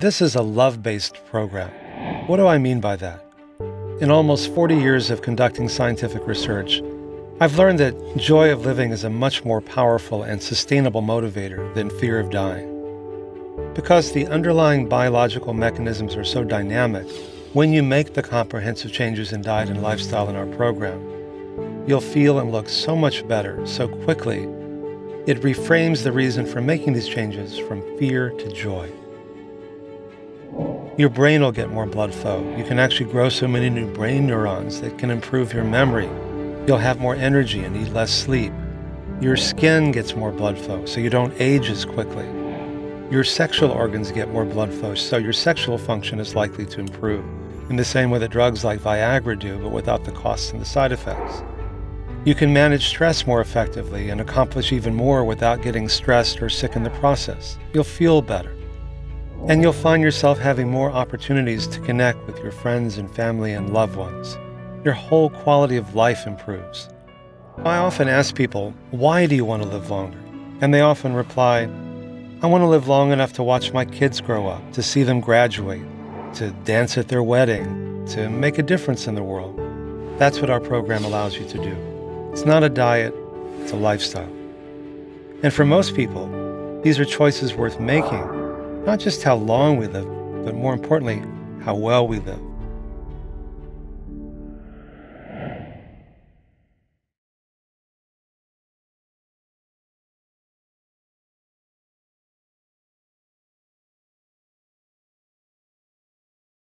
This is a love based program. What do I mean by that? In almost 40 years of conducting scientific research, I've learned that joy of living is a much more powerful and sustainable motivator than fear of dying. Because the underlying biological mechanisms are so dynamic, when you make the comprehensive changes in diet and lifestyle in our program, you'll feel and look so much better so quickly. It reframes the reason for making these changes from fear to joy. Your brain will get more blood flow. You can actually grow so many new brain neurons that can improve your memory. You'll have more energy and need less sleep. Your skin gets more blood flow, so you don't age as quickly. Your sexual organs get more blood flow, so your sexual function is likely to improve, in the same way that drugs like Viagra do, but without the costs and the side effects. You can manage stress more effectively and accomplish even more without getting stressed or sick in the process. You'll feel better. And you'll find yourself having more opportunities to connect with your friends and family and loved ones. Your whole quality of life improves. I often ask people, why do you want to live longer? And they often reply, I want to live long enough to watch my kids grow up, to see them graduate, to dance at their wedding, to make a difference in the world. That's what our program allows you to do. It's not a diet, it's a lifestyle. And for most people, these are choices worth making, not just how long we live, but more importantly, how well we live.